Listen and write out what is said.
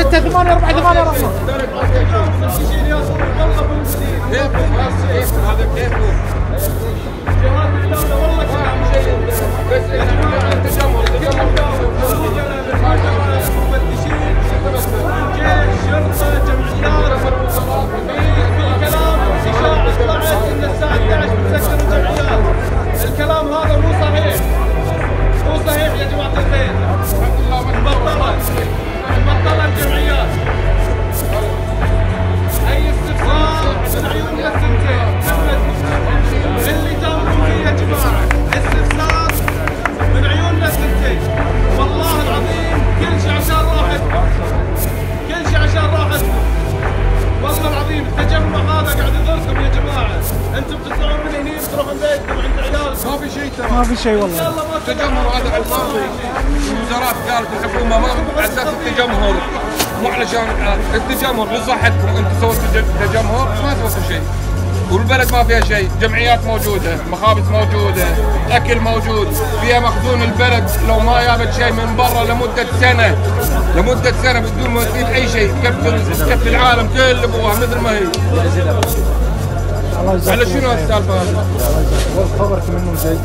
ستة ثمانية أربعة ثمانية رقم أنتم بتطلعون من عند ما في شيء ترى ما في شيء والله. التجمهر هذا على الفاضي الوزارات قالت الحكومة ما على أساس التجمهر مو علشان آه، التجمهر لصحتكم أنتم سويتوا تج- تجمهر ما سويتوا شيء. والبلد ما فيها شيء. جمعيات موجودة مخابز موجودة أكل موجود. فيها مخزون البلد. لو ما جابت شيء من برا لمدة سنة. لمدة سنة بدون ما تفيد أي شيء. تكفي العالم كله مثل ما هي. على شنو السالفه؟ خبرك منه جيد